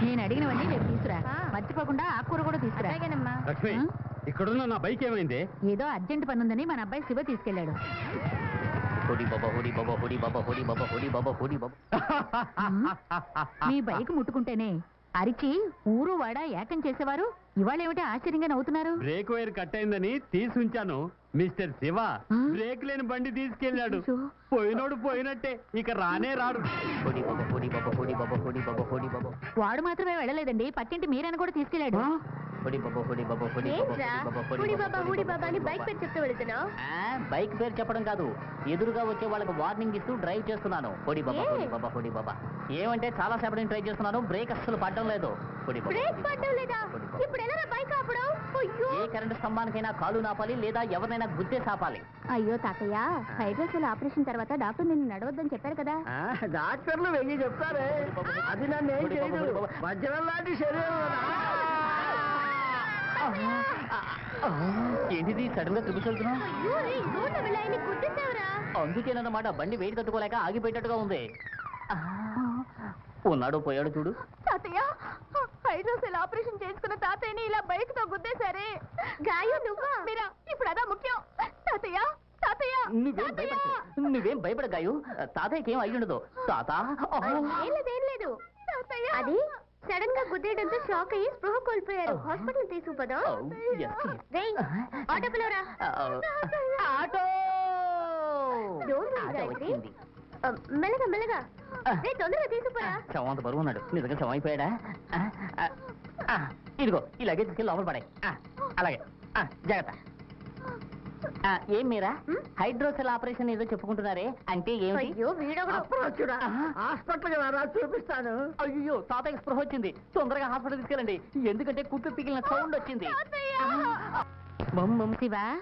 నేను అడిగినవన్నీ రేపు తీసుకురా. మర్చిపోకుండా ఆకుకూర కూడా తీసుకురా. లక్ష్మి ఆ? ఇక్కడున్న నా బైక్ ఏమైంది? ఏదో అర్జెంట్ పని ఉందని మన అబ్బాయి శివ తీసుకెళ్ళాడు. హుడి బాబా హుడి బాబా హుడి బాబా హుడి బాబా హుడి బాబా హుడి బాబా. మీ బైక్ ముట్టుకుంటేనే అరిచి ఊరు వాడ ఏకం చేసేవారు? ఇవాళ ఏమిటి ఆశ్చర్యంగా నవ్వుతున్నారు? బ్రేక్ వైర్ కట్ అయిందని తీసి ఉంచాను. మిస్టర్ శివ? బ్రేక్ లేని బండి తీసుకెళ్ళాడు. పోయినోడు పోయినట్టే ఇక రానే రాడు. వాడు మాత్రమే వెళ్ళలేదండి. పక్కింటి మీరని కూడా తీసుకెళ్ళాడు. బైక్ పేరు చెప్పడం కాదు. ఎదురుగా వచ్చే వాళ్ళకి వార్నింగ్ ఇస్తూ డ్రైవ్ చేస్తున్నాను. హుడి బాబా? హుడి బాబా హుడి బాబా. ఏమంటే చాలా సేపటి ట్రై చేస్తున్నాను. బ్రేక్ అస్సలు పడడం లేదు. ఇప్పుడు ఎలా బైక్ ఆపడం? అయ్యో. ఏ కరెంటు స్తంభానికైనా కాలు నాపాలి లేదా ఎవరినైనా గుద్దే సాపాలి. అయ్యో తాతయ్య హైడ్రోసెల్ ఆపరేషన్ తర్వాత డాక్టర్ నిన్ను నడవద్దని చెప్పారు కదా. డాక్టర్లు వెయ్యి చెప్తారే. అది నన్ను ఏం చేయదు. వజ్రం లాంటి శరీరం ఏంటిది సడన్గా అయ్యో రే అందుకేనన్నమాట బండి వెయిట్ తట్టుకోలేక ఆగిపోయేటట్టుగా ఉంది. ఉన్నాడు పోయాడు చూడు. తాతయ్య హైడ్రోసెల్ ఆపరేషన్ చేసుకున్న తాతయ్యని ఇలా బైక్తో గుద్దేశారే. గాయం నువ్వా? మీరా ఇప్పుడు అదా ముఖ్యం. తాతయ్య తాతయ్య నువ్వేం భయపడకు. నువ్వేం భయపడగాయు తాతయ్యకి ఏం అయ్యుండదు. తాత ఏం లేదు ఏం లేదు. తాతయ్య! అది సడన్గా గుద్దేయడంతో షాక్ అయ్యి స్పృహ కోల్పోయారు. హాస్పిటల్ తీసుకుపోదాం. రేయ్ ఆటో! పిలవరా ఆటో గాయత్రి. మెల్లగా మెల్లగా. రే తొందరగా తీసుకుపోరా. శవం అంత బరువు ఉన్నాడు. నిజంగా శవం అయిపోయాడా? ఆ, ఆ, ఆ, ఇదిగో ఇలాగే తీసుకెళ్ళి లోపల పడాయి. అలాగే. ఆ, జాగ్రత్త. ఆ, ఏం మీరా? హైడ్రోసెల్ ఆపరేషన్ ఏదో చెప్పుకుంటున్నారే. అంటే ఏమిటి? అయ్యో వీడొకడు హాస్పిటల్ రా చూపిస్తాను. అయ్యో తాతయ్య స్పృహ వచ్చింది. తొందరగా హాస్పిటల్ తీసుకెళ్ళండి. ఎందుకంటే కుట్టు పిగిలిన సౌండ్ వచ్చింది. శివ.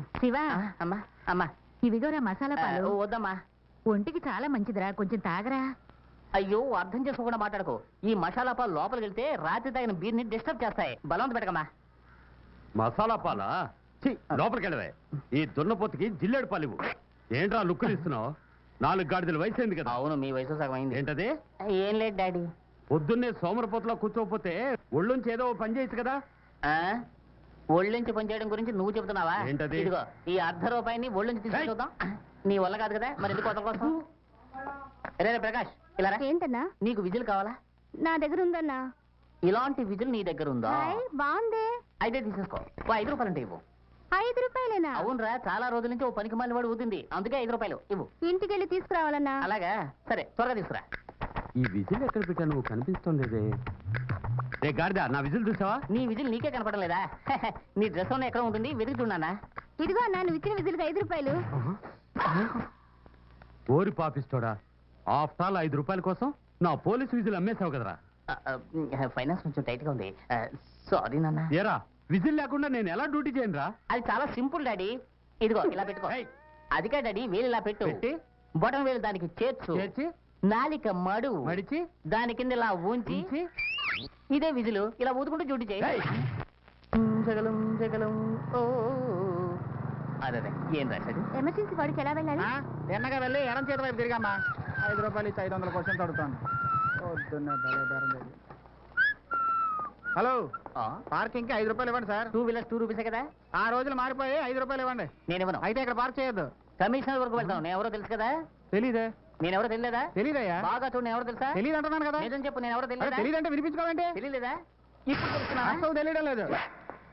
శివ. ఆ, అమ్మా అమ్మా. ఇవిగోరా మసాలా పాలు. వద్దమ్మా. ఒంటికి చాలా మంచిదిరా. కొంచెం తాగరా. అయ్యో అర్థం చేసుకోకుండా మాట్లాడుకో. ఈ మసాలా పాలు లోపలికి వెళ్తే రాత్రి తాగిన బీర్ని డిస్టర్బ్ చేస్తాయి. బలవంత పెట్టకమ్మా. మసాలా పాలా? ఛీ, లోపలికి వెళ్ళవే. ఈ దున్నపోతుకి జిల్లేడు పాలు ఇవ్వు. ఏంట్రా లుక్కులు ఇస్తున్నావు? నాలుగు గాడిదలు వయసు అయింది కదా. అవును మీ వయసు సగం అయింది. ఏంటది? ఏం లేదు డాడీ. పొద్దున్నే సోమరపోతులో కూర్చోపోతే ఒళ్ళుంచి ఏదో ఓ పని చేయొచ్చు కదా. ఆ? ఒళ్ళుంచి పనిచేయడం గురించి నువ్వు చెబుతున్నావా? ఏంటది? ఇదిగో ఈ అర్ధ రూపాయిని ఒళ్ళుంచి తీసుకుని చూద్దాం. నీ వల్ల కాదు కదా మరి ఎందుకు కొత్త కోసం రే రే ప్రకాష్ ఇలా రా. ఏంటన్నా? నీకు విజిల్ కావాలా? నా దగ్గర ఉందన్నా. ఇలాంటి విజిల్ నీ దగ్గర ఉందా? హాయ్, బాగుందే. అయితే తీసేసుకో. ఓ ఐదు రూపాయలు అంటే ఇవ్వు. ఐదు రూపాయలేనా? అవునరా చాలా రోజుల నుంచి ఓ పనికి మళ్ళీ వాడు ఊదింది. అందుకే ఐదు రూపాయలు. ఇవ్వు. ఇంటికి వెళ్ళి తీసుకురావాలన్నా? అలాగా? సరే త్వరగా తీసుకురా. ఈ విజిల్ ఎక్కడ పెట్టా? నువ్వు కనిపిస్తుండేదే రే గాడిద నా విజిల్ చూసావా? నీ విజిల్ నీకే కనపడం లేదా నీ డ్రెస్ ఉన్న ఎక్కడ ఉంటుంది వెతుకుతున్నానా ఇదిగో అన్నా నువ్వు ఇచ్చిన విజిల్కి ఐదు రూపాయలు. ఓరి పాపిస్తోడా. ఆఫ్టర్ ఆల్ ఐదు రూపాయల కోసం నా పోలీస్ విజిల్ అమ్మేశావు కదరా. ఫైనాన్స్ కొంచెం టైట్గా ఉంది సారీ నాన్న. ఏరా విజిల్ లేకుండా నేను ఎలా డ్యూటీ చేయను రా? అది చాలా సింపుల్ డాడీ. ఇదిగో ఇలా పెట్టుకో. ఏయ్. అదికే డాడీ వేలు ఇలా పెట్టు. పెట్టి? బొటన్ వేలు దానికి చేర్చు. చేర్చి. నాలిక మడు. మడిచి. దాని కింద ఇలా ఉంచి. ఉంచి. ఇదే విజులు ఇలా ఊదుకుంటూ డ్యూటీ చేయి. ఏయ్. జగలం జగలం ఓ. అదే అదే. ఏం రాశాడు? ఎమర్జెన్సీ వాడికి ఎలా వెళ్ళాలి? ఎన్నగా వెళ్ళి ఎడం చేతి వైపు తిరిగమ్మా. ఐదు రూపాయలు ఇచ్చి ఐదు వందల క్వశ్చన్స్ అడుగుతాను. పొద్దున్నే భలే బేరం. హలో? పార్కింగ్కి ఐదు రూపాయలు ఇవ్వండి సార్. టూ వీలర్స్ టూ రూపీసే కదా? ఆ రోజులు మారిపోయి ఐదు రూపాయలు ఇవ్వండి. నేను ఇవ్వను. అయితే ఇక్కడ పార్క్ చేయొద్దు. కమిషనర్ వరకు వెళ్తాను. నేను ఎవరో తెలుసు కదా? తెలీదే. నేను ఎవరో తెలియదా తెలీదయ్యా. బాగా చూడు ఎవరో తెలుసా? తెలీదు అంటున్నాను కదా. నిజం చెప్పు నేను ఎవరో తెలియదా తెలీదంటే వినిపించుకోవాలంటే? తెలియలేదా ఇప్పుడు తెలుసుకున్నా అసలు తెలియడం లేదు.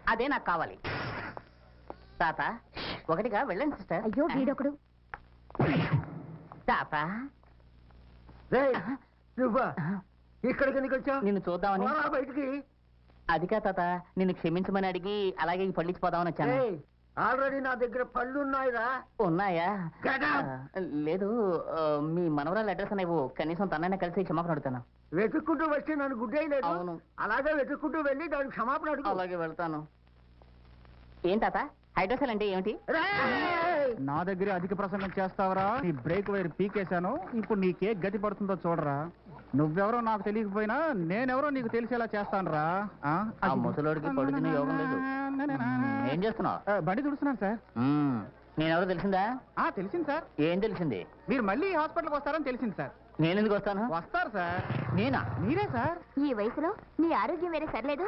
అదే నాకు కావాలి. తాత ఒకటిగా వెళ్ళండి సిస్టర్. అయ్యో వీడొకడు. తాత. నువ్వా? ఇక్కడికి ఎందుకు వచ్చావు? నిన్ను చూద్దామని. బయటికి. అదికా తాత. నిన్ను క్షమించమని అడిగి అలాగే ఈ పళ్ళిచ్చిపోదామని వచ్చాను. ఆల్రెడీ నా దగ్గర పళ్ళు ఉన్నాయిరా ఉన్నాయా? Get up! ఆ, లేదు ఆ, మీ మనవరాలు అడ్రస్ అనేవు. కనీసం తనైనా కలిసి క్షమాపణ అడుగుతాను. వెతుక్కుంటూ వచ్చి నన్ను గుడ్డేయలేదు. అవును. అలాగే వెతుక్కుంటూ వెళ్ళి దానికి క్షమాపణ అడుగు. అలాగే వెళ్తాను. ఏం తాత? హైడ్రోసెల్ అంటే ఏమిటి? నా దగ్గర అధిక ప్రసంగం చేస్తావరా? నీ బ్రేక్ వైర్ పీకేశాను. ఇప్పుడు నీకే గతి పడుతుందో చూడరా. నువ్వెవరో నాకు తెలియకపోయినా నేనెవరో నీకు తెలిసేలా చేస్తానురా. ఆ? ఆ ముసలోడికి పడుతున్న యోగం లేదు. ఏం చేస్తున్నావు? ఆ, బండి తుడుస్తున్నాను సార్. నేనెవరో తెలిసిందా? ఆ తెలిసింది సార్. ఏం తెలిసింది? మీరు మళ్ళీ హాస్పిటల్కి వస్తారని తెలిసింది సార్. నేనెందుకు వస్తాను? వస్తారు సార్. నేనా? మీరే సార్. ఈ వయసులో నీ ఆరోగ్యం వేరే సర్లేదు.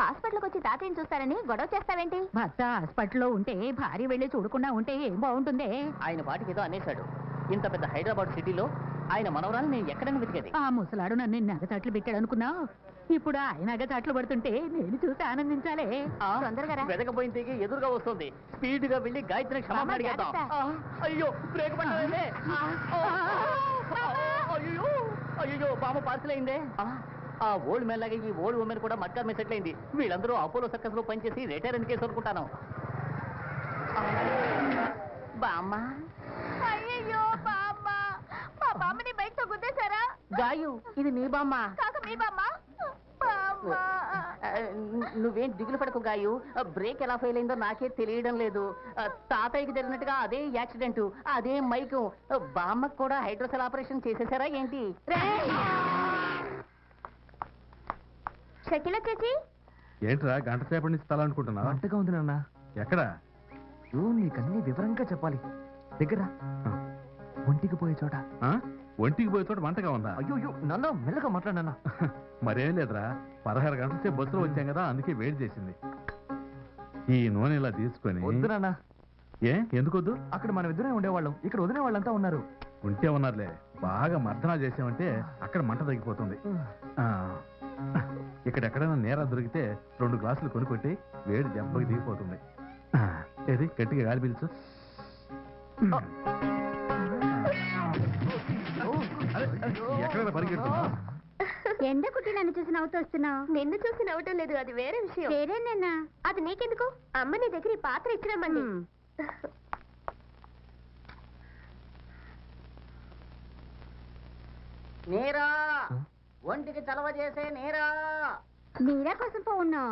హాస్పిటల్కి వచ్చి తాతయ్యని చూస్తారని గొడవ చేస్తావేంటి? భర్త హాస్పిటల్లో ఉంటే భార్య వెళ్ళి చూడకుండా ఉంటే ఏం బాగుంటుంది? ఆయన పాటికి ఏదో అనేశాడు. ఇంత పెద్ద హైదరాబాద్ సిటీలో ఆయన మనవరాలు నేను ఎక్కడైనా వెతికేది. ఆ ముసలాడు నన్ను నగచాట్లు పెట్టాడు అనుకున్నావు ఇప్పుడు ఆయన నగచాట్లు పడుతుంటే నేను చూసి ఆనందించాలే. తొందరగా రా. వెతకపోయిన తీగి ఎదురుగా వస్తుంది. స్పీడ్గా వెళ్ళి గాయత్రి క్షమాపణ అమ్మ, అడిగేద్దాం. జాగ్రత్త. ఆ, అయ్యో బ్రేక్ పడ్డదే అయ్యో అయ్యో బామ్మ పార్సల్ అయిందే. ఆ, ఆ ఓల్డ్ మెన్ లాగా ఈ ఓల్డ్ ఉమెన్ కూడా మట్కా మీద సెటిల్ అయింది. వీళ్ళందరూ అపోలో సర్కస్లో పనిచేసి రిటైర్ అని కేసు అనుకుంటాను. బామ్మ. అయ్యో మా బామ్మని బయటతో గుద్దేశారా? గాయు ఇది నీ బామ్మ. కాక మీ బామ్మ. నువ్వేం దిగులు పడకు గాయు. బ్రేక్ ఎలా ఫెయిల్ అయిందో నాకే తెలియడం లేదు. తాతయ్యకి జరిగినట్టుగా అదే యాక్సిడెంట్ అదే మైకు. బామ్మకు కూడా హైడ్రోసెల్ ఆపరేషన్ చేసేసారా ఏంటి? షకిల చేసి ఏంట్రా గంట సేపటి నుంచి అంతగా ఉంది నాన్న. ఎక్కడ? నీకన్నీ వివరంగా చెప్పాలి. దగ్గర ఒంటికి పోయే చోట. ఆ? ఒంటికి పోయే చోట వంటగా ఉందా? అయ్యో అయ్యో నాన్న మెల్లగా మాట్లాడు నాన్న మరేం లేదురా. పదహారు గంటల సేపు బస్సులో వచ్చాం కదా అందుకే వేడి చేసింది. ఈ నూనె ఇలా తీసుకొని వద్దు నాన్న. ఏ? ఎందుకొద్దు అక్కడ మనం ఇద్దరే ఉండేవాళ్ళం. ఇక్కడ వదిలే వాళ్ళంతా ఉన్నారు. ఉంటే ఉన్నారులే. బాగా మర్దనా చేసామంటే అక్కడ మంట తగ్గిపోతుంది. ఆ, ఇక్కడ ఎక్కడైనా నేర దొరికితే రెండు గ్లాసులు కొనుక్కొట్టి వేడి దెబ్బకి దిగిపోతుంది. ఏది? గట్టిగా గాలి పీల్చు. ఎక్కడైనా పరిగెడుతున్నావు ఎండ కుట్టి నన్ను చూసి నవ్వుతూ వస్తున్నావు. నిన్ను చూసి నవ్వటం లేదు అది వేరే విషయం. వేరేనన్నా అది నీకెందుకు? అమ్మ నీ దగ్గర ఈ పాత్ర ఇచ్చిరమ్మండి నేరా ఒంటికి చలవ చేసే నేరా. మీరా కోసం పోవున్నా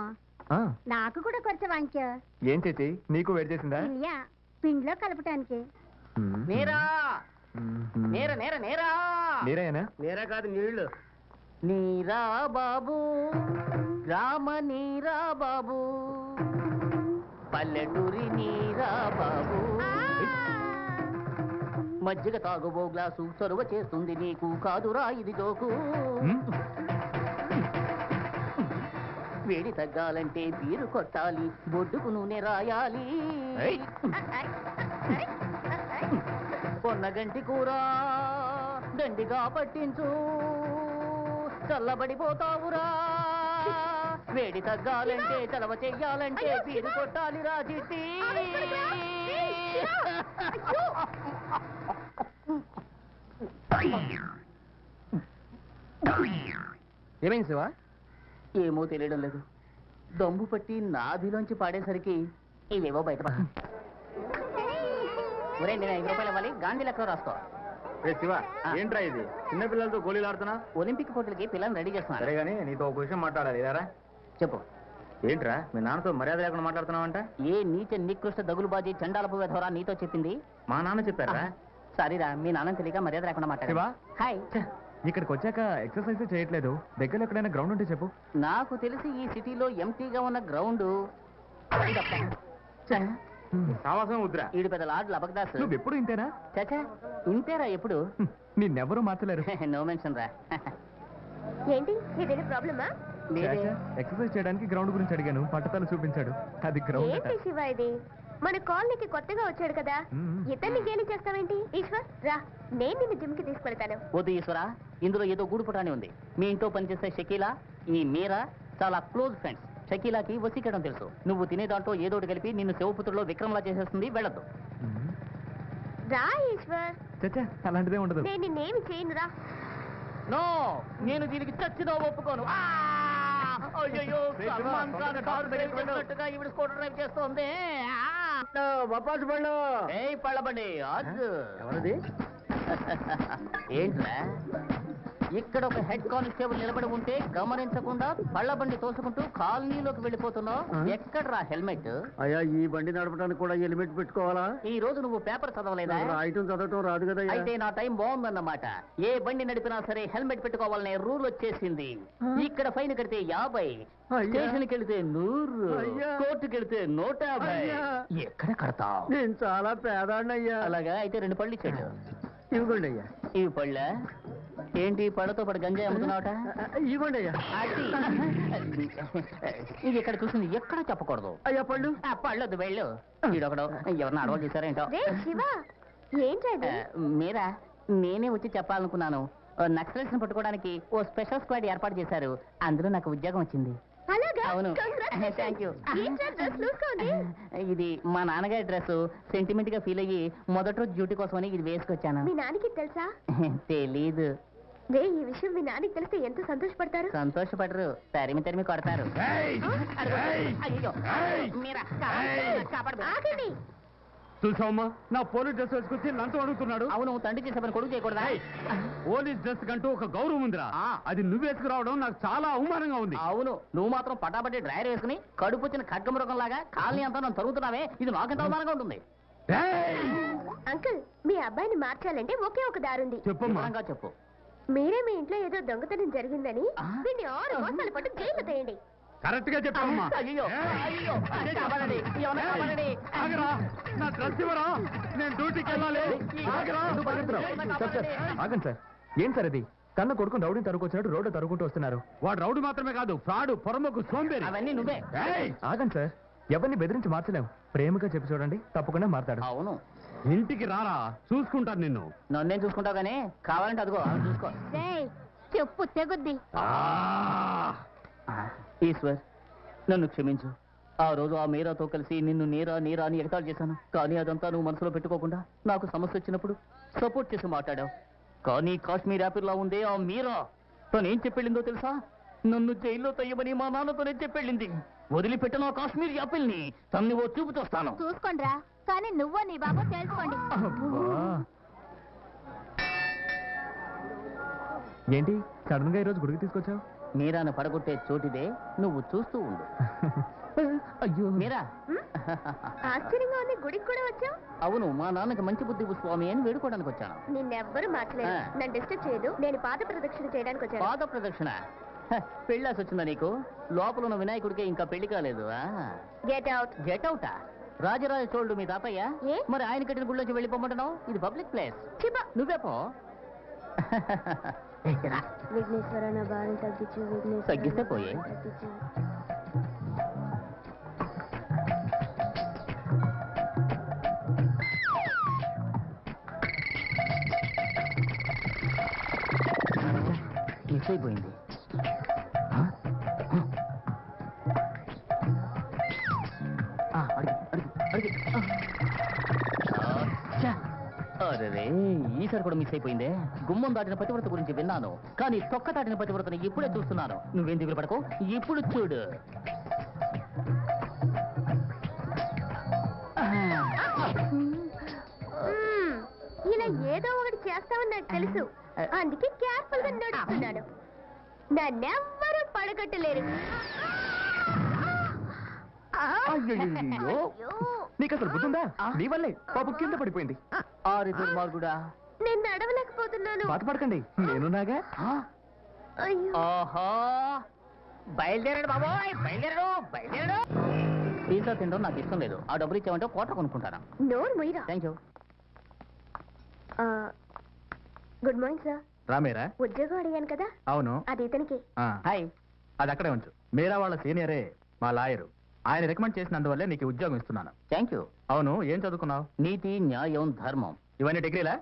ఆ, నాకు కూడా కొంచెం వాంచా ఏం చేసి నీకు వేడి చేసిందా? పిండిలో కలపటానికి. నేరా నేర నేర నేరా. మీరేనా నేరా కాదు నీళ్ళు. నీరా బాబు రామ నీరా బాబు పల్లెటూరి నీరా బాబు. మజ్జిగ తాగుబో గ్లాసు చొరవ చేస్తుంది నీకు కాదురా ఇది జోకు. వేడి తగ్గాలంటే బీరు కొట్టాలి బొడ్డుకు నూనె రాయాలి. కొన్నగంటి కూర దండిగా పట్టించు. చల్లబడిపోతావురా. వేడి తగ్గాలంటే చలవ చెయ్యాలంటే బీరు కొట్టాలి రా చిట్టి ఏమైంది శివ? ఏమో తెలియడం లేదు. దమ్ము పట్టి నాభిలోంచి పాడేసరికి ఇవేవో బయట ఒరే నేను ఐదు రూపాయలు ఇవ్వాలి. గాంధీ లెక్క రాసుకో. రే శివ ఆ. ఏంట్రా ఇది? చిన్న పిల్లలతో గోళీలు ఆడుతున్నా ఒలింపిక్ పోటీలకి పిల్లల్ని రెడీ చేస్తున్నారు. సరే గానీ నీతో ఒక విషయం మాట్లాడాలి. ఇదారా? చెప్పు. ఏంట్రా మీ నాన్నతో మర్యాద లేకుండా మాట్లాడుతున్నావంట? ఏ నీచ నికృష్ట దగులుబాజీ చండాలపు విధవరా నీతో చెప్పింది? మా నాన్న చెప్పారా? సారీరా మీ నాన్న తెలియక మర్యాద లేకుండా మాట్లాడు శివా? హాయ్. ఇక్కడికి వచ్చాక ఎక్సర్సైజ్ చేయట్లేదు. దగ్గరలో ఎక్కడైనా గ్రౌండ్ ఉంటే చెప్పు. నాకు తెలిసి ఈ సిటీలో ఎంటీగా ఉన్న గ్రౌండ్. సావాసం వద్దురా ఈడు పెద్ద లార్డ్ లబక్దాస్ నువ్వు ఎప్పుడు ఇంతేనా? చచ్చా ఇంతేరా ఎప్పుడు? నిన్నెవరూ మార్చలేరు. నో మెన్షన్ రా. ఏంటి ఏదైనా ప్రాబ్లమా? లేదే ఎక్సర్సైజ్ చేయడానికి గ్రౌండ్ గురించి అడిగాను. పట్టతాలు చూపించాడు. అది గ్రౌండ్ ఏంటి శివ ఇది? మన కాలనీకి కొత్తగా వచ్చాడు కదా. ఇతన్ని గేలి చేస్తావేంటి? ఈశ్వర్ రా. నేను నిన్ను జిమ్కి తీసుకెళ్తాను వద్దు ఈశ్వరా ఇందులో ఏదో గూడుపుటాని ఉంది. మీ ఇంట్లో పనిచేసే షకీలా ఈ మీరా చాలా క్లోజ్ ఫ్రెండ్స్. షకీలాకి వసీకరణం తెలుసు. నువ్వు తినే దాంట్లో ఏదో ఒకటి కలిపి నిన్ను శివపుత్రులో విక్రమలా చేసేస్తుంది వెళ్ళొద్దు. రా ఈశ్వర్. చచ్చా అలాంటిదే ఉండదు. నేను నిన్నేమి చేయను రా. నో నేను దీనికి చచ్చిదో ఒప్పుకోను. ఆ! అయ్యయ్యో, సల్మాన్ ఖాన్ కారు డ్రైవ్ చేస్తున్నట్టుగా ఈవిడ స్కూటర్ డ్రైవ్ చేస్తోంది. ఆ! బొప్పాసు పళ్ళు. ఏయ్ పళ్ళబండి అద్దు ఎవరది? ఏంట్రా? ఇక్కడ ఒక హెడ్ కానిస్టేబుల్ నిలబడి ఉంటే గమనించకుండా పళ్ళబండి తోసుకుంటూ కాలనీలోకి వెళ్ళిపోతున్నావు. ఆ? ఎక్కడ్రా హెల్మెట్? అయ్యా ఈ బండి నడపడానికి కూడా హెల్మెట్ పెట్టుకోవాలా? ఈ రోజు నువ్వు పేపర్ చదవలేదా? రాయటం చదవటం రాదు కదా అయితే నా టైం బాగుందన్నమాట. ఏ బండి నడిపినా సరే హెల్మెట్ పెట్టుకోవాలనే రూల్ వచ్చేసింది. ఇక్కడ ఫైన్ కడితే యాభై. స్టేషన్కి వెళితే నూరు. కోర్టుకి వెళితే నూట యాభై. ఎక్కడ కడతావు? నేను చాలా పేదాడినయ్యా అలాగా? అయితే రెండు పళ్ళు ఇచ్చాడు ఇవ్వండి అయ్యా. ఇవి పళ్ళ? ఏంటి పళ్ళతో పాటు గంజాయి అమ్ముతున్నావట? ఇవ్వండి అయ్యా. ఇది ఇక్కడ చూసింది ఎక్కడ చెప్పకూడదు. అయ్యా పళ్ళు? ఆ, పళ్ళొద్దు వెళ్ళు. వీడొకడు ఎవరిని అడవులు చూసారేంటో ఏంటది మీరా? నేనే వచ్చి చెప్పాలనుకున్నాను. నక్సలైట్స్ పట్టుకోవడానికి ఓ స్పెషల్ స్క్వాడ్ ఏర్పాటు చేశారు. అందులో నాకు ఉద్యోగం వచ్చింది. అలాగా? అవును. Congratulations. ఏంట్రా ఉంది ఇది మా నాన్నగారి డ్రెస్ సెంటిమెంట్గా ఫీల్ అయ్యి మొదటి రోజు డ్యూటీ కోసమని ఇది వేసుకొచ్చాను. మీ నాన్నకి తెలుసా? తెలీదు. రే ఈ విషయం మీ నాన్నకి తెలిస్తే ఎంత సంతోషపడతారు? సంతోషపడరు. తరిమి తరిమి కొడతారు. మీరా కాపాడు, కాపాడు. ఆగండి. చూసావమ్మా? నా పోలీస్ డ్రెస్ వేసుకొచ్చి లంచం అడుగుతున్నాడు. అవును తండ్రి చేసే పని కొడుకు చేయకూడదా? పోలీస్ డ్రెస్ కంటూ ఒక గౌరవం ఉందిరా. ఆ. అది నువ్వు వేసుకురావడం నాకు చాలా అవమానంగా ఉంది. అవును నువ్వు మాత్రం పటాపట్టి డ్రైవర్ వేసుకుని కడుపు వచ్చిన ఖడ్గమృగం లాగా కాలనీ అంతా నన్ను తరుగుతున్నావే. ఇది నాకెంత అవమానంగా ఉంటుంది! అంకుల్ మీ అబ్బాయిని మార్చాలంటే ఒకే ఒక దారుంది చెప్పమ్మా. చెప్పు. మీరే మీ ఇంట్లో ఏదో దొంగతనం జరిగిందని? వీడిని ఆరు మాసాల పాటు జైలు తేయండి. కరెక్ట్గా చెప్పమ్మా అయ్యో అయ్యో కాపాడండి ఏమన్నా కాపాడండి ఆగరా నా డ్రెస్ ఇవ్వరా నేను డ్యూటీకి వెళ్ళాలి ఆగరా? సార్, సార్, ఆగండి సార్ ఏం సార్ ఇది కన్న కొడుకుని రౌడీని తరుకొచ్చినట్టు రోడ్డు తరుకుంటూ వస్తున్నారు వాడు రౌడీ మాత్రమే కాదు ఫ్రాడ్ పొరమకు సోంబేరి అవన్నీ నువ్వే ఏయ్! ఆగండి సార్ ఎవరిని బెదిరించి మార్చలేం ప్రేమగా చెప్పి చూడండి తప్పకుండా మారతాడు అవును ఇంటికి రారా చూసుకుంటాను నిన్ను నన్నేం చూసుకుంటావు కానీ కావాలంటే అదిగో చూసుకో చెప్పు తెగుద్ది ఆ! ఈశ్వర్ నన్ను క్షమించు. ఆ రోజు ఆ మీరాతో కలిసి నిన్ను నీరా నీరా అని ఎగతాళి చేశాను. కానీ అదంతా నువ్వు మనసులో పెట్టుకోకుండా నాకు సమస్య వచ్చినప్పుడు సపోర్ట్ చేసి మాట్లాడావు. కానీ కాశ్మీర్ యాపిల్లా ఉందే ఆ మీరా. తను ఏం చెప్పెళ్ళిందో తెలుసా? నన్ను జైల్లో తయ్యమని మా నాన్నతోనే చెప్పెళ్ళింది. వదిలిపెట్టిన ఆ కాశ్మీర్ యాపిల్ని. తన్ని ఓ చూపు చూస్తాను చూసుకోండిరా. కానీ నువ్వు నీ బాబు తెలుసుకోండి. ఏంటి సడన్గా ఈరోజు గుడికి తీసుకొచ్చావు? మీరాను పడగొట్టే చోటిదే నువ్వు చూస్తూ ఉండు. అయ్యో. మీరా? ఆశ్చర్యంగా ఉంది. గుడికి కూడా వచ్చావు? అవును మా నాన్నకి మంచి బుద్ధి స్వామి అని వేడుకోవడానికి వచ్చాను. నిన్నెవ్వరూ ఆ. నన్ను డిస్టర్బ్ చేయదు. నేను పాద ప్రదక్షిణ చేయడానికి వచ్చాను. పాద ప్రదక్షిణ? పెళ్ళాసి వచ్చిందా నీకు? లోపల ఉన్న వినాయకుడికి ఇంకా పెళ్ళి కాలేదు గెట్ అవుట్ గెట్ అవుటా రాజరాజ చోళుడు మీ తాతయ్య? ఏ? మరి ఆయన కట్టిన గుళ్ళోంచి వెళ్ళిపోమంటున్నావు? ఇది పబ్లిక్ ప్లేస్. నువ్వే పో. విఘ్నేశ్వర నా భారం తగ్గించు విఘ్నేశ్వర తగ్గిస్తే పోయే. తగ్గించు. మిస్ అయిపోయింది అరెరే ఈసారి కూడా మిస్ అయిపోయిందే? గుమ్మం దాటిన పతివ్రత గురించి విన్నాను. కానీ తొక్క దాటిన పతివ్రతని ఇప్పుడే చూస్తున్నాను. నువ్వేం దిగులు పడకు? ఇప్పుడు చూడు. ఇలా ఏదో ఒకటి చేస్తామని నాకు తెలుసు. అందుకే కేర్ఫుల్గా నడుస్తున్నాడు నన్నెవ్వరూ పడగట్టలేరు. నీకు అసలు బుద్ధుందా? నీ వల్లే పాపు కింద పడిపోయింది. ఆరి దుర్మార్గుడా నేను నడవలేకపోతున్నాను బాధపడకండి. నేనున్నాగా అయ్యో. ఓహో. బయలుదేరాడు బాబోయ్ బయలుదేరాడు బయలుదేరాడు. పిజ్జా తినడం నాకు ఇష్టం లేదు. ఆ డబ్బులు ఇచ్చామంటే కోట కొనుక్కుంటాను. నోరు మొయ్యరా thank you good morning sir. రామేరా? ఉద్యోగం అడిగాను కదా? అవును. అది ఇతనికి. హాయ్ అది అక్కడే ఉంచు. మీరా వాళ్ళ సీనియరే మా లాయరు. ఆయన రికమెండ్ చేసినందువల్లే నీకు ఉద్యోగం ఇస్తున్నాను. థ్యాంక్ యూ అవును ఏం చదువుకున్నావు? నీతి న్యాయం ధర్మం. ఇవన్నీ డిగ్రీలా?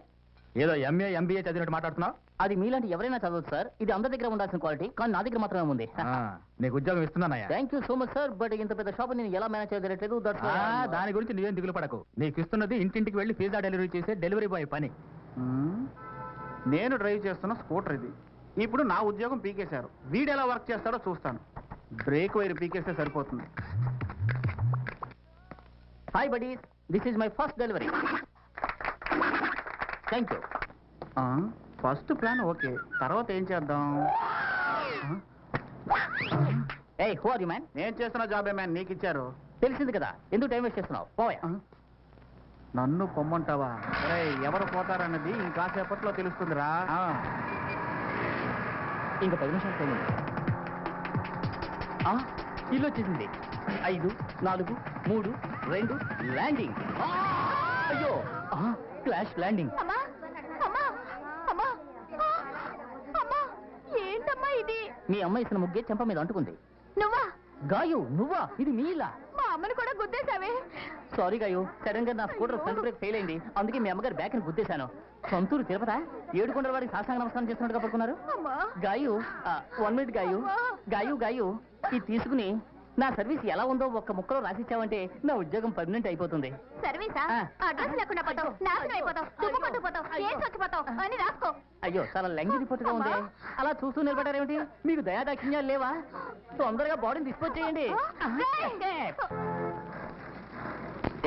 ఏదో ఎంఏ ఎంబీఏ చదివినట్టు మాట్లాడుతున్నావు? అది మీలాంటి ఎవరైనా చదవచ్చు సార్. ఇది అందరి దగ్గర ఉండాల్సిన క్వాలిటీ కానీ నా దగ్గర మాత్రమే ఉంది. ఆ, నీకు ఉద్యోగం ఇస్తున్నానయ్యా. Thank you so much sir but ఇంత పెద్ద షాప్ నేను ఎలా మేనేజ్ చేయలేదు దట్స్ ఆ, దాని గురించి నువ్వేం దిగులు పడకు నీకు ఇస్తున్నది ఇంటింటికి వెళ్ళి పిజ్జా డెలివరీ చేసే డెలివరీ బాయ్ పని. నేను డ్రైవ్ చేస్తున్న స్కూటర్ ఇది. ఇప్పుడు నా ఉద్యోగం పీకేశారు. వీడు ఎలా వర్క్ చేస్తాడో చూస్తాను. బ్రేక్ వైర్ పీకేస్తే సరిపోతుంది. Hi buddies this is my first delivery thank you first plan okay తర్వాత ఏం చేద్దాం? ఏ హూ యు మ్యాన్ నేను చేస్తున్న జాబే మ్యాన్ నీకు ఇచ్చారు. తెలిసింది కదా. ఎందుకు టైం వేస్ట్ చేస్తున్నావు? పోయా ఆ? నన్ను పొమ్మంటావా? ఎవరు పోతారన్నది ఇంకాసేపట్లో తెలుస్తుందిరా. ఆ. ఇంకా పది నిమిషాలు ఇల్లు వచ్చేసింది. ఐదు నాలుగు మూడు రెండు ల్యాండింగ్ అయ్యో! క్లాష్ ల్యాండింగ్ అమ్మా అమ్మా అమ్మా మీ అమ్మ ఇసిన ముగ్గే చెంప మీద అంటుకుంది. నువ్వా? గాయు నువ్వా? ఇది మీ ఇల్లా? మా అమ్మని కూడా గుద్దేశావే. సారీ గాయు. సడన్గా నా స్కూటర్ ఫ్రంట్ బ్రేక్ ఫెయిల్ అయింది. అందుకే మీ అమ్మగారు బ్యాక్ని గుద్దేశాను. సొంతూరు తిరుపత? ఏడు కొండల వారికి సాష్టాంగ నమస్కారం చేస్తున్నట్టుగా పడుకున్నారు? Gayu one minute Gayu. గాయు Gayu. ఇది తీసుకుని నా సర్వీస్ ఎలా ఉందో ఒక్క ముక్కలో రాసిచ్చావంటే నా ఉద్యోగం పర్మనెంట్ అయిపోతుంది. సర్వీసా? ఆ. అడ్రస్ లేకుండా పోతావు. నాశనం అయిపోతావు. దుమ్ము పట్టుకుపోతావు ఏం చచ్చిపోతావు అని రాసుకో. అయ్యో చాలా లంగి రిపోర్ట్గా ఉంది. అలా చూస్తూ నిలబడారేమిటి మీకు దయాదాక్షిణ్యాలు లేవా? తొందరగా బాడీని తీసుకొచ్చేయండి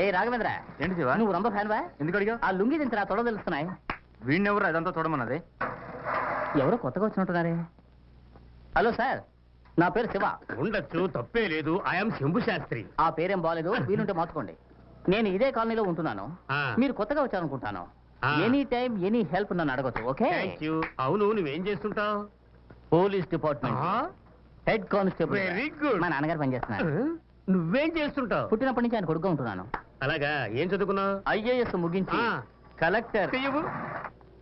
ఏ రాఘవేంద్ర. ఏంటి శివ? నువ్వు రంబ ఫ్యాన్ వా ఎందుకు అడిగా ఆ లుంగి దించరా తొడ తెలుస్తున్నాయి. వీడినెవరు అదంతా చూడమన్నది ఎవరో కొత్తగా వచ్చినట్టున్నారే. Hello sir. నా పేరు శివ. ఉండొచ్చు తప్పే లేదు. ఐఎమ్ శంభు శాస్త్రి. ఆ పేరేం బాగాలేదు వీలుంటే మార్చుకోండి. నేను ఇదే కాలనీలో ఉంటున్నాను. ఆ. మీరు కొత్తగా వచ్చారనుకుంటాను. ఆ. ఎనీ టైం ఎనీ హెల్ప్ నన్ను అడగచ్చు ఓకే? థ్యాంక్ యూ అవును నువ్వేం చేస్తుంటావు? Police department. Head constable. Very good. మా నాన్నగారు పనిచేస్తున్నారు. నువ్వేం చేస్తుంటావు? పుట్టినప్పటి నుంచి ఆయన కొడుకుగా ఉంటున్నాను. అలాగా? ఏం చదువుకున్నావు? ఐఏఎస్ ముగించి ఆ. కలెక్టర్. చెయ్యవు.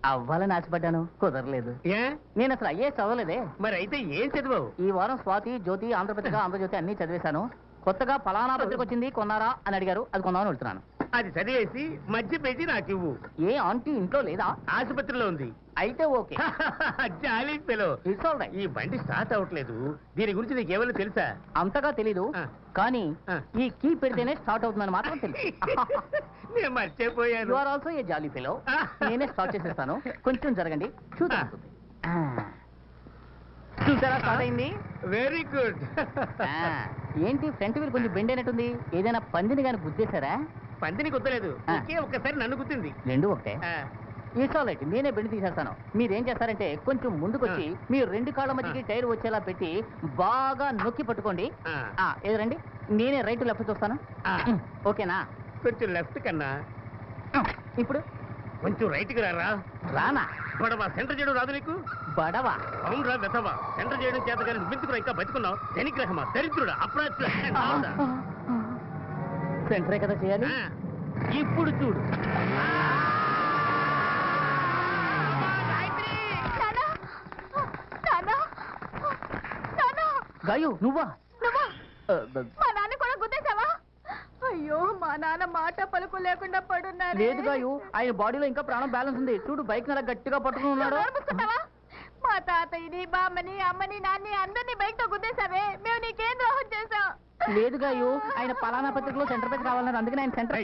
అవ్వాలని ఆశపడ్డాను. కుదరలేదు. ఏ? నేను అసలు ఐఏఎస్ చదవలేదే. మరి అయితే ఏం చదివావు? ఈ వారం స్వాతి జ్యోతి ఆంధ్రపత్రిక ఆంధ్రజ్యోతి అన్ని చదివేశాను. కొత్తగా ఫలానా పత్రిక వచ్చింది కొన్నారా అని అడిగారు. అది కొందామని వెళ్తున్నాను. అది చదివేసి మధ్య పేజీ నాకు ఇవ్వు ఏ ఆంటీ ఇంట్లో లేదా? ఆసుపత్రిలో ఉంది. అయితే okay. Jolly pillow it's all right ఈ బండి స్టార్ట్ అవ్వట్లేదు. దీని గురించి నీకు ఏమైనా తెలుసా? అంతగా తెలీదు. ఆ. కానీ ఆ. ఈ కీ పెడితేనే స్టార్ట్ అవుతుందని మాత్రం తెలుసు. నేను మర్చిపోయాను. Are also a jolly fellow నేనే స్టార్ట్ చేసేస్తాను. కొంచెం జరగండి. చూద్దాం. ఆ. చూసారా స్టార్ట్ అయింది? వెరీ గుడ్ ఆ. ఏంటి ఫ్రంట్ వీల్ కొంచెం బెండ్ అయినట్టుంది? ఏదైనా పందిని కానీ గుద్దేశారా? పందిని గుర్తలేదు ఆ. ఒకే ఒక్కసారి నన్ను గుర్తింది రెండు ఒకటే. ఇట్స్ ఆల్ రైట్ నేనే బెండ్ తీసేస్తాను. మీరు ఏం చేస్తారంటే కొంచెం ముందుకొచ్చి మీరు రెండు కాళ్ళ మధ్యకి టైర్ వచ్చేలా పెట్టి బాగా నొక్కి పట్టుకోండి. ఆ, ఎదురండి నేనే రైట్ లెఫ్ట్ చూస్తాను. ఆ. ఓకేనా? కొంచెం లెఫ్ట్ కన్నా. ఇప్పుడు? కొంచెం రైట్కి రారా? రానా? పడవా సెంటర్ చేయడం రాదు నీకు? బడవా? అవునరా వెతవా. సెంటర్ చేయడం చేత కానీ నువ్వెందుకు ఇంకా బతుకున్నావు? శనిగ్రహమా దరిద్రుడా అప్రాచుడా సెంటరే కదా చేయాలి? ఇప్పుడు చూడు. గాయు నువ్వా? నువ్వా? మా నాన్న కూడా గుద్దేశావా? అయ్యో మా నాన్న మాట పలుకు లేకుండా పడున్నారు. లేదు గాయు ఆయన బాడీలో ఇంకా ప్రాణం బ్యాలెన్స్ ఉంది. చూడు బైక్ నెల గట్టిగా పట్టుకుని ఉన్నాడు. మా తాతయ్యని బామ్మని అమ్మని నాన్ని అందరినీ బయట తో గుద్దేశావే. మేము నీకేం ద్రోహం చేశాం? లేదు గాయు ఆయన పలానా పత్రికలో సెంటర్ పెట్టి రావాలన్నారు. అందుకని ఆయన సెంటర్.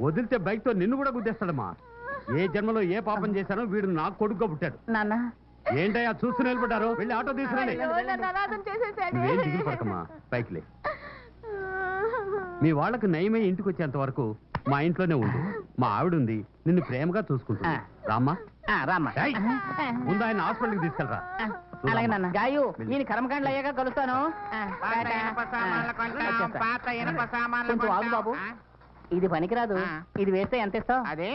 వదిలితే బైక్తో నిన్ను కూడా గుద్దేస్తాడమ్మా. ఏ జన్మలో ఏ పాపం చేశానో వీడు నాకు కొడుకుగా పుట్టాడు. నాన్న. ఏంటయ్యా చూస్తూ నిలబడ్డారు? వెళ్ళి ఆటో తీసుకురండి. నువ్వేం దిగులు పడకమ్మా పైకిలే మీ వాళ్ళకు నయమే ఇంటికి వచ్చేంత వరకు మా ఇంట్లోనే ఉండు. మా ఆవిడ ఉంది నిన్ను ప్రేమగా చూసుకుంటుంది. రామ్మా. రామ్మా. ముందు ఆయన హాస్పిటల్కి తీసుకెళ్ళరా. అలాగే నాన్న. గాయు ఈయన కర్మకాండలు అయ్యాక కలుస్తాను. కొంచెం ఆగు బాబు. ఇది పనికిరాదు. ఇది వేస్తే ఎంత ఇస్తావు? అదే.